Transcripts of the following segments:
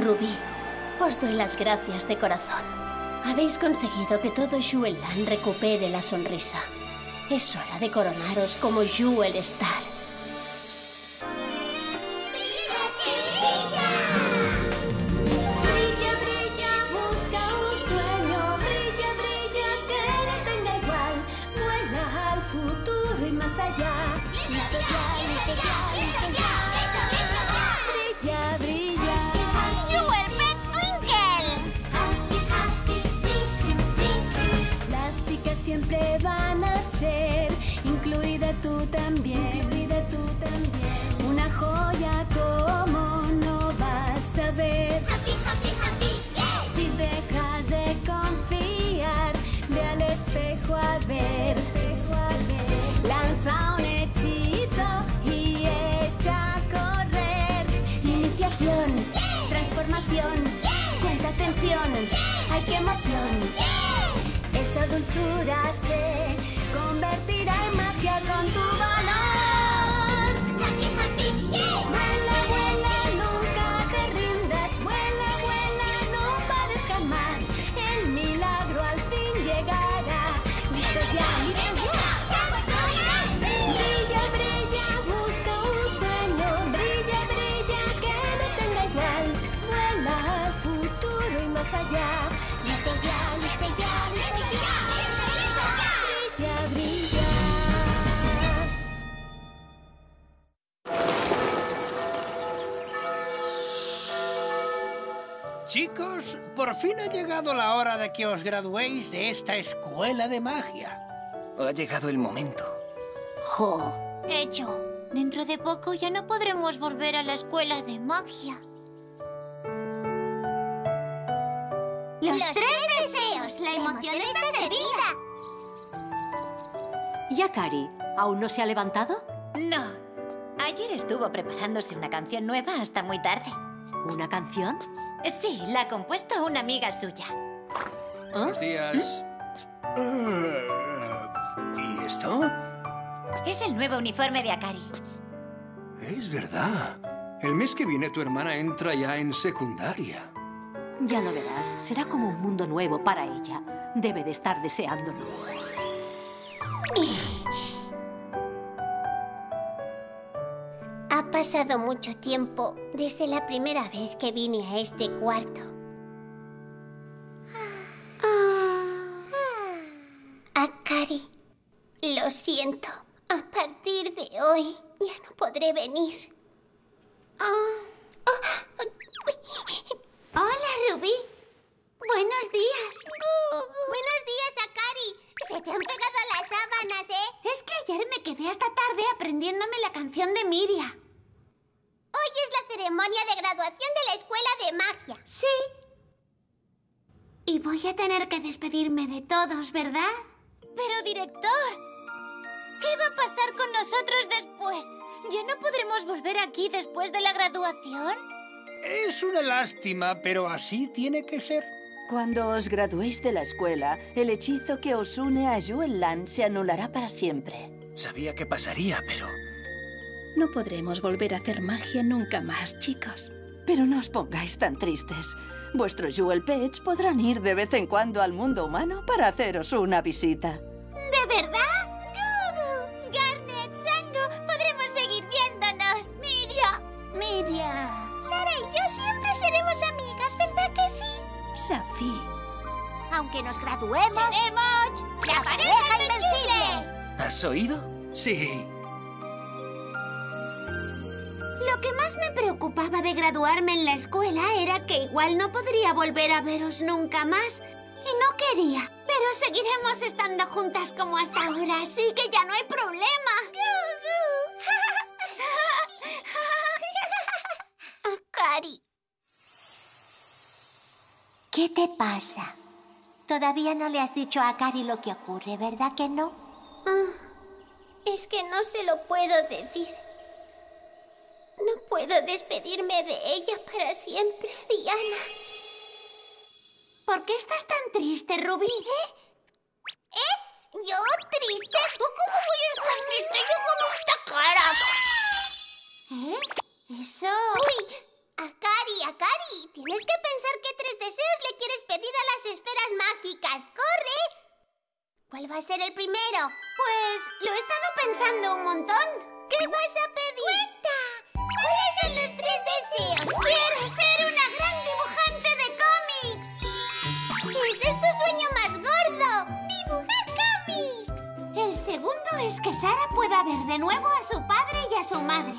Rubí, os doy las gracias de corazón. Habéis conseguido que todo Juelan recupere la sonrisa. Es hora de coronaros como Jewel Star. Siempre van a ser, incluida tú también, incluida tú también. Una joya como no vas a ver. Happy, happy, happy, yeah! Si dejas de confiar, ve al espejo a ver. Lanza un hechizo y echa a correr. Iniciación, transformación, cuenta tensión, ay qué emoción. Esa dulzura se convertirá en magia con tu valor. Por fin ha llegado la hora de que os graduéis de esta escuela de magia. Ha llegado el momento. ¡Jo! Hecho. Dentro de poco ya no podremos volver a la escuela de magia. Los, tres deseos. La emoción está servida. ¿Y Akari? ¿Aún no se ha levantado? No. Ayer estuvo preparándose una canción nueva hasta muy tarde. ¿Una canción? Sí, la ha compuesto una amiga suya. Buenos días. ¿Y esto? Es el nuevo uniforme de Akari. Es verdad. El mes que viene tu hermana entra ya en secundaria. Ya lo verás. Será como un mundo nuevo para ella. Debe de estar deseándolo. Pasado mucho tiempo desde la primera vez que vine a este cuarto. Akari, lo siento. A partir de hoy ya no podré venir. Ah. Ah. Hola, Rubí. Buenos días. Buenos días, Akari. Se te han pegado las sábanas, ¿eh? Es que ayer me quedé hasta tarde aprendiéndome la canción de Miria. Ceremonia de graduación de la escuela de magia. Sí. Y voy a tener que despedirme de todos, ¿verdad? Pero, director, ¿qué va a pasar con nosotros después? ¿Ya no podremos volver aquí después de la graduación? Es una lástima, pero así tiene que ser. Cuando os graduéis de la escuela, el hechizo que os une a Juelan se anulará para siempre. Sabía que pasaría, pero... No podremos volver a hacer magia nunca más, chicos. Pero no os pongáis tan tristes. Vuestros Jewel Pets podrán ir de vez en cuando al mundo humano para haceros una visita. ¿De verdad? Gugu, Garnet, Sango, podremos seguir viéndonos. Miria. Miria. Sara y yo siempre seremos amigas, ¿verdad que sí? Safi. Aunque nos graduemos, ¡tenemos la pareja invencible! ¿Has oído? Sí. Más me preocupaba de graduarme en la escuela era que igual no podría volver a veros nunca más. Y no quería. Pero seguiremos estando juntas como hasta ahora, así que ya no hay problema. Akari. ¿Qué te pasa? Todavía no le has dicho a Akari lo que ocurre, ¿verdad que no? Es que no se lo puedo decir. No puedo despedirme de ella para siempre, Diana. ¿Por qué estás tan triste, Rubí? ¿Eh? ¿Eh? ¿Yo triste? ¿Cómo voy a estar triste yo con esta cara? ¿Eh? ¿Eso? ¡Uy! Akari, Akari, tienes que pensar qué tres deseos le quieres pedir a las esferas mágicas. ¡Corre! ¿Cuál va a ser el primero? Pues lo he estado pensando un montón. ¿Qué vas a pedir? Es que Sara pueda ver de nuevo a su padre y a su madre.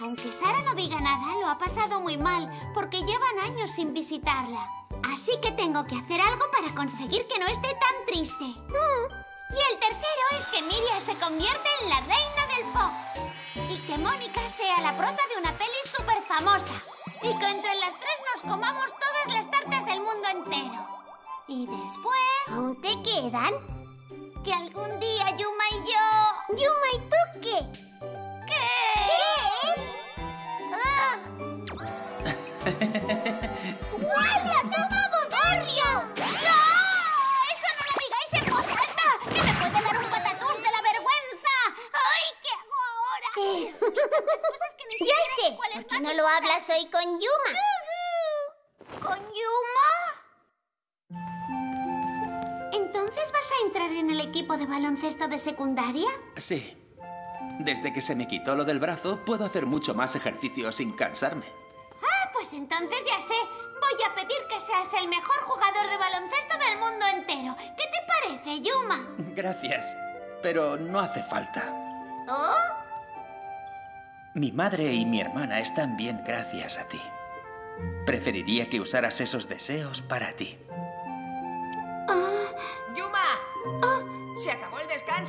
Aunque Sara no diga nada, lo ha pasado muy mal porque llevan años sin visitarla. Así que tengo que hacer algo para conseguir que no esté tan triste. Y el tercero es que Miria se convierta en la reina del pop. Y que Mónica sea la prota de una peli súper famosa. Y que entre las tres nos comamos todas las tartas del mundo entero. Y después... ¿Aún te quedan? Que algún día Yuma y yo... ¿Yuma y tú qué? ¿Qué? Ah. ¡Vaya, toma bodorrio! ¡No! ¡Eso no lo digáis en voz alta! ¡Que me puede dar un patatús de la vergüenza! ¡Ay, qué hago ahora! Tantas cosas que ni siquiera sé es ¿Por qué no lo hablas hoy con Yuma? ¿Entonces vas a entrar en el equipo de baloncesto de secundaria? Sí. Desde que se me quitó lo del brazo, puedo hacer mucho más ejercicio sin cansarme. Ah, pues entonces ya sé. Voy a pedir que seas el mejor jugador de baloncesto del mundo entero. ¿Qué te parece, Yuma? Gracias. Pero no hace falta. ¿Oh? Mi madre y mi hermana están bien gracias a ti. Preferiría que usaras esos deseos para ti.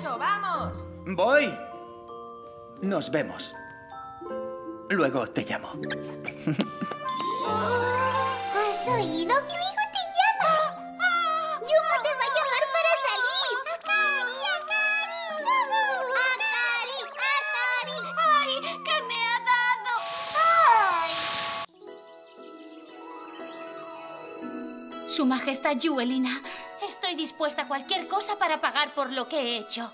¡Vamos! ¡Voy! Nos vemos. Luego te llamo. ¿Has oído? Luego te llama. Yuma te va a llamar para salir. ¡Akari, Akari! ¡Akari, Akari! ¡Ay, qué me ha dado! ¡Ay! Su Majestad Yuelina, estoy dispuesta a cualquier cosa para pagar por lo que he hecho.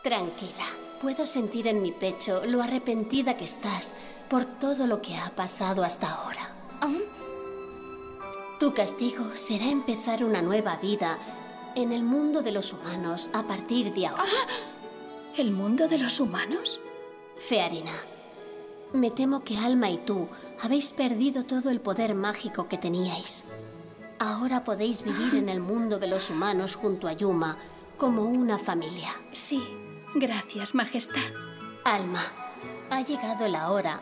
Tranquila, puedo sentir en mi pecho lo arrepentida que estás por todo lo que ha pasado hasta ahora. Tu castigo será empezar una nueva vida en el mundo de los humanos a partir de ahora. ¿El mundo de los humanos? Fearina, me temo que Alma y tú habéis perdido todo el poder mágico que teníais. Ahora podéis vivir en el mundo de los humanos junto a Yuma como una familia. Sí, gracias, Majestad. Alma, ha llegado la hora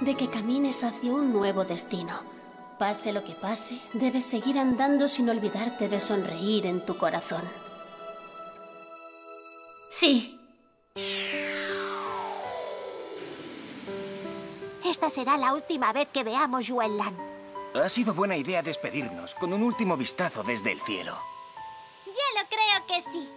de que camines hacia un nuevo destino. Pase lo que pase, debes seguir andando sin olvidarte de sonreír en tu corazón. Sí. Esta será la última vez que veamos Yuenland. Ha sido buena idea despedirnos con un último vistazo desde el cielo. Ya lo creo que sí.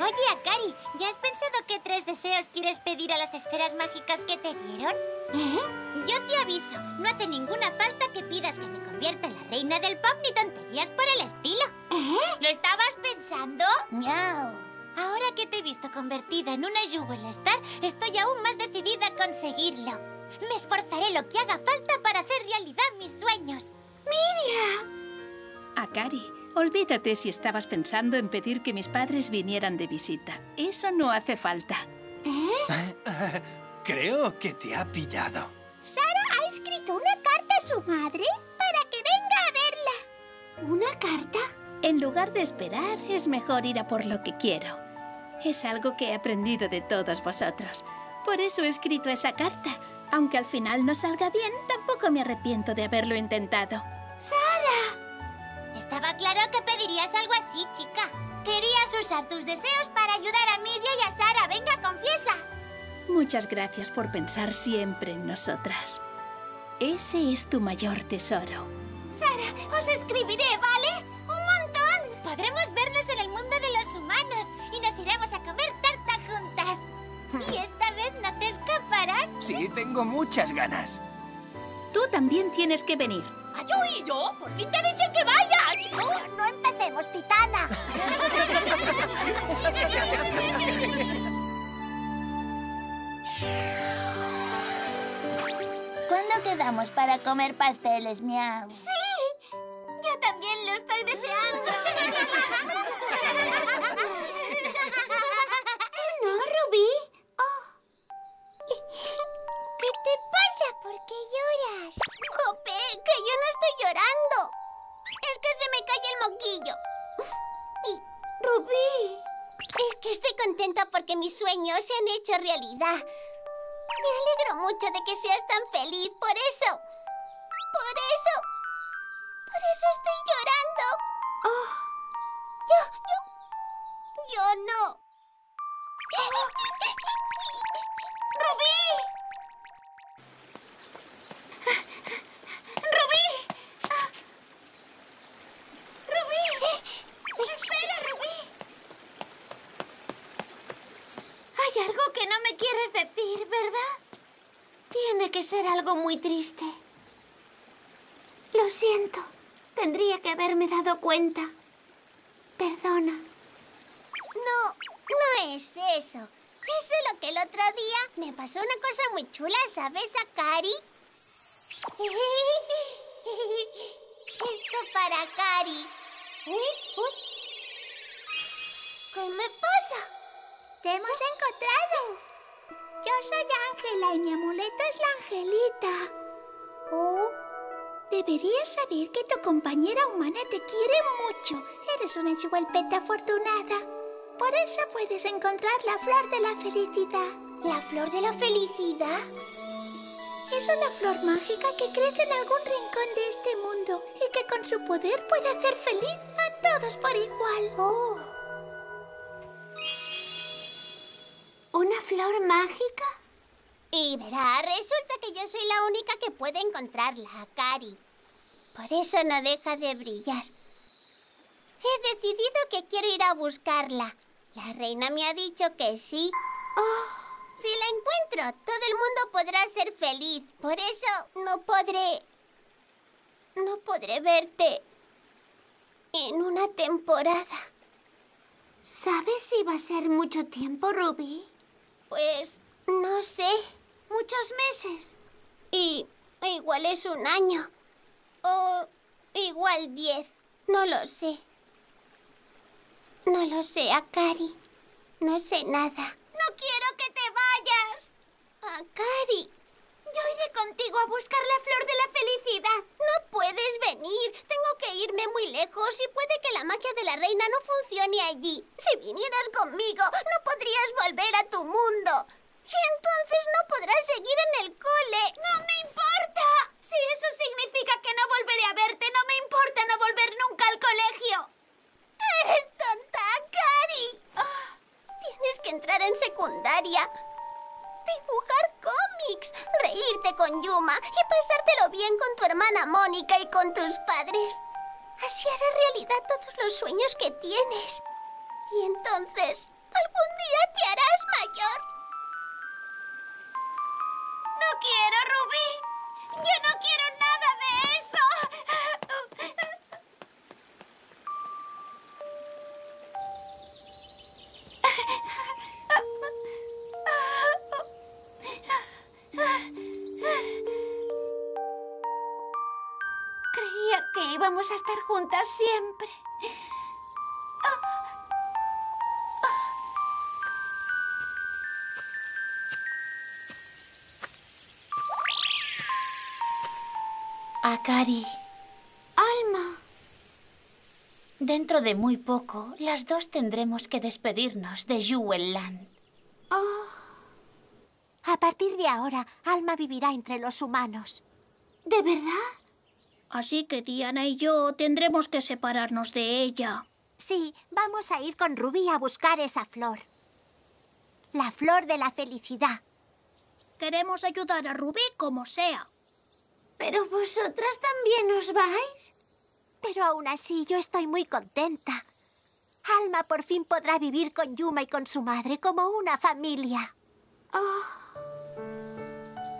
Oye, Akari, ¿ya has pensado qué tres deseos quieres pedir a las esferas mágicas que te dieron? ¿Eh? Yo te aviso, no hace ninguna falta que pidas que me convierta en la reina del pop ni tonterías por el estilo. ¿Eh? ¿Lo estabas pensando? Miau. Ahora que te he visto convertida en una Jewel Star, estoy aún más decidida a conseguirlo. Me esforzaré lo que haga falta para hacer realidad mis sueños. ¡Miria! Akari, olvídate si estabas pensando en pedir que mis padres vinieran de visita. Eso no hace falta. Creo que te ha pillado. Sara ha escrito una carta a su madre para que venga a verla. ¿Una carta? En lugar de esperar, es mejor ir a por lo que quiero. Es algo que he aprendido de todos vosotros. Por eso he escrito esa carta. Aunque al final no salga bien, tampoco me arrepiento de haberlo intentado. ¡Sara! Estaba claro que pedirías algo así, chica. Querías usar tus deseos para ayudar a Miria y a Sara. Venga, confiesa. Muchas gracias por pensar siempre en nosotras. Ese es tu mayor tesoro. Sara, os escribiré, ¿vale? ¡Un montón! Podremos vernos en el mundo de los humanos y nos iremos a comer tarta juntas. ¿Y esta te escaparás? Sí, tengo muchas ganas. Tú también tienes que venir. ¿Ayu y yo? ¡Por fin te he dicho que vayas! No, no empecemos, Titana. quedamos para comer pasteles, miau? ¡Sí! Yo también lo estoy deseando. Mis sueños se han hecho realidad. Me alegro mucho de que seas tan feliz, por eso. Por eso. Por eso estoy llorando. Oh. Yo, yo. Yo no. ¡Rubí! ¡Rubí! ¡Rubí! ¡Espera, Rubí! Hay algo que no me quieres decir, ¿verdad? Tiene que ser algo muy triste. Lo siento. Tendría que haberme dado cuenta. Perdona. No, no es eso. Es solo que el otro día me pasó una cosa muy chula, ¿sabes, Akari? Esto para Akari. ¿Qué me pasa? ¡Te hemos encontrado! Yo soy Ángela y mi amuleto es la Angelita. Oh. Deberías saber que tu compañera humana te quiere mucho. Eres una chihuelpeta afortunada. Por eso puedes encontrar la flor de la felicidad. ¿La flor de la felicidad? Es una flor mágica que crece en algún rincón de este mundo y que con su poder puede hacer feliz a todos por igual. Oh. ¿Una flor mágica? Y verá, resulta que yo soy la única que puede encontrarla, Akari. Por eso no deja de brillar. He decidido que quiero ir a buscarla. La reina me ha dicho que sí. Oh, si la encuentro, todo el mundo podrá ser feliz. Por eso no podré... No podré verte en una temporada. ¿Sabes si va a ser mucho tiempo, Ruby? Pues no sé. Muchos meses. Y igual es un año. O igual diez. No lo sé. No lo sé, Akari. No sé nada. ¡No quiero que te vayas! Akari, yo iré contigo a buscar la flor de la felicidad. No puedes venir. Tengo que irme muy lejos y puede que la magia de la reina no funcione allí. Si vinieras conmigo, no podrías volver a tu mundo. Y entonces no podrás seguir en el cole. ¡No me importa! Si eso significa que no volveré a verte, no me importa no volver nunca al colegio. ¡Eres tonta, Cari! Tienes que entrar en secundaria. Dibujar cómics, con Yuma y pasártelo bien con tu hermana Mónica y con tus padres. Así harás realidad todos los sueños que tienes. Y entonces, algún día te harás mayor. ¡No quiero, Rubí! ¡Yo no quiero nada de eso! Que íbamos a estar juntas siempre. Akari, Alma. dentro de muy poco, las dos tendremos que despedirnos de Jewelland. Oh. A partir de ahora, Alma vivirá entre los humanos. ¿De verdad? Así que Diana y yo tendremos que separarnos de ella. Sí, vamos a ir con Rubí a buscar esa flor. La flor de la felicidad. Queremos ayudar a Rubí como sea. ¿Pero vosotras también os vais? Pero aún así yo estoy muy contenta. Alma por fin podrá vivir con Yuma y con su madre como una familia.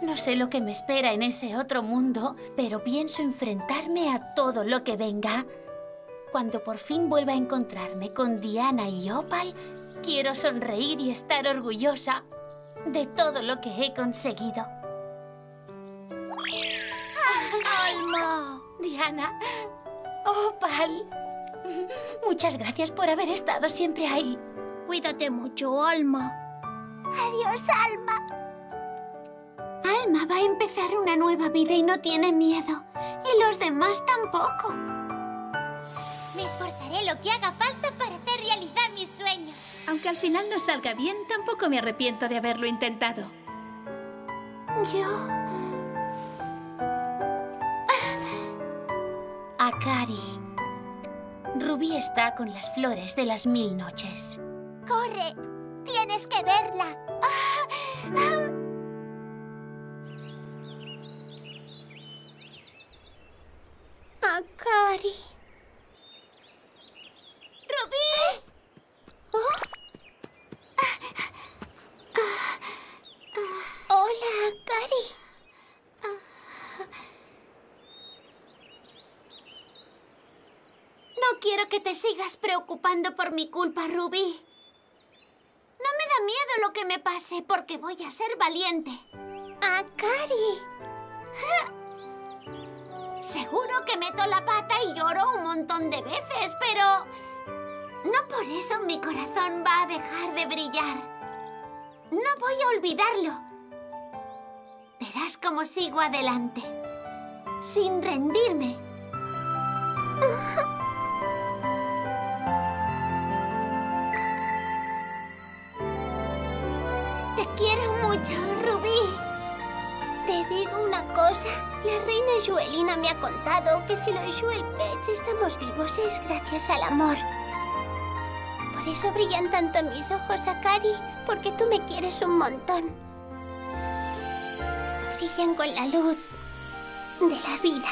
No sé lo que me espera en ese otro mundo, pero pienso enfrentarme a todo lo que venga. Cuando por fin vuelva a encontrarme con Diana y Opal, quiero sonreír y estar orgullosa de todo lo que he conseguido. Alma. Diana. Opal. Muchas gracias por haber estado siempre ahí. Cuídate mucho, Alma. Adiós, Alma. Alma va a empezar una nueva vida y no tiene miedo. Y los demás tampoco. Me esforzaré lo que haga falta para hacer realidad mis sueños. Aunque al final no salga bien, tampoco me arrepiento de haberlo intentado. Yo... Akari. Rubí está con las flores de las mil noches. ¡Corre! ¡Tienes que verla! Akari. ¡Rubí! Hola, Akari. No quiero que te sigas preocupando por mi culpa, Ruby. No me da miedo lo que me pase porque voy a ser valiente. Seguro que meto la pata y lloro un montón de veces, pero... No por eso mi corazón va a dejar de brillar. No voy a olvidarlo. Verás cómo sigo adelante. Sin rendirme. Te quiero mucho, Rubí. Te digo una cosa. La reina Joelina me ha contado que si los Joel Pets estamos vivos es gracias al amor. Por eso brillan tanto mis ojos, Akari, porque tú me quieres un montón. Brillan con la luz de la vida.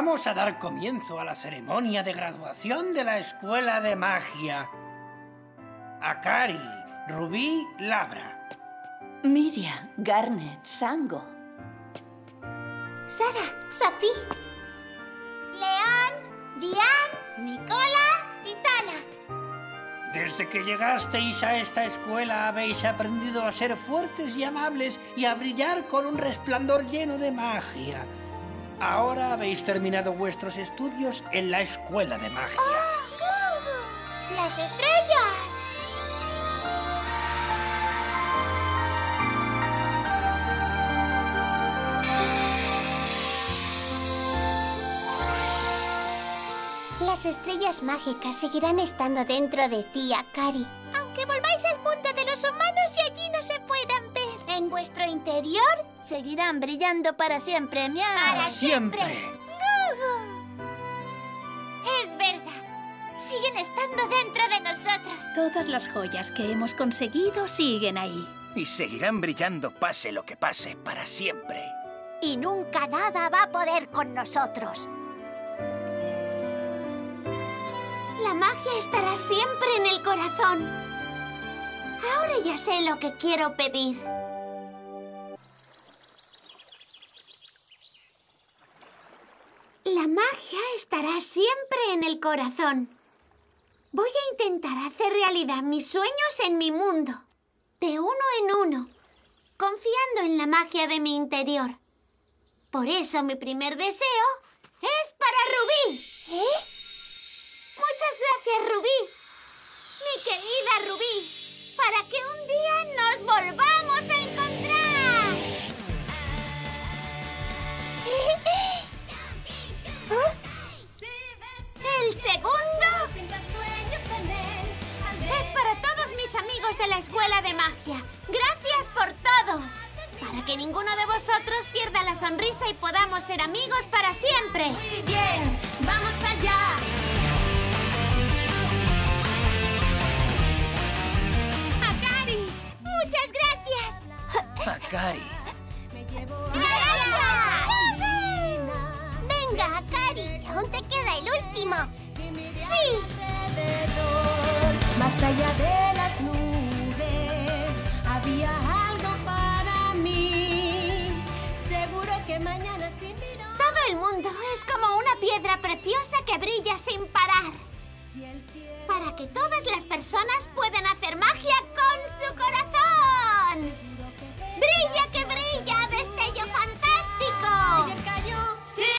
Vamos a dar comienzo a la ceremonia de graduación de la Escuela de Magia. Akari, Rubí, Labra. Miriam, Garnet, Sango. Sara, Safi. León, Diane, Nicola, Titana. Desde que llegasteis a esta escuela habéis aprendido a ser fuertes y amables y a brillar con un resplandor lleno de magia. Ahora habéis terminado vuestros estudios en la escuela de magia. ¡Las estrellas! Las estrellas mágicas seguirán estando dentro de ti, Akari. Aunque volváis al mundo de los humanos y allí no se puedan ver. En vuestro interior Seguirán brillando para siempre, miau. Para siempre. Es verdad. Siguen estando dentro de nosotros. Todas las joyas que hemos conseguido siguen ahí. Y seguirán brillando pase lo que pase para siempre. Y nunca nada va a poder con nosotros. La magia estará siempre en el corazón. Ahora ya sé lo que quiero pedir. Estará siempre en el corazón. Voy a intentar hacer realidad mis sueños en mi mundo, de uno en uno, confiando en la magia de mi interior. Por eso mi primer deseo es para Rubí. ¿Eh? Muchas gracias, Rubí. Mi querida Rubí, para que un día nos volvamos a encontrar. ¿Ah? El segundo es para todos mis amigos de la escuela de magia. Gracias por todo. Para que ninguno de vosotros pierda la sonrisa y podamos ser amigos para siempre. Muy bien, vamos allá. Akari, muchas gracias. Akari. Venga, Akari, que aún te queda el último. Sí. Más allá de las nubes había algo para mí. Seguro que mañana sin vino. Todo el mundo es como una piedra preciosa que brilla sin parar. Para que todas las personas pueden hacer magia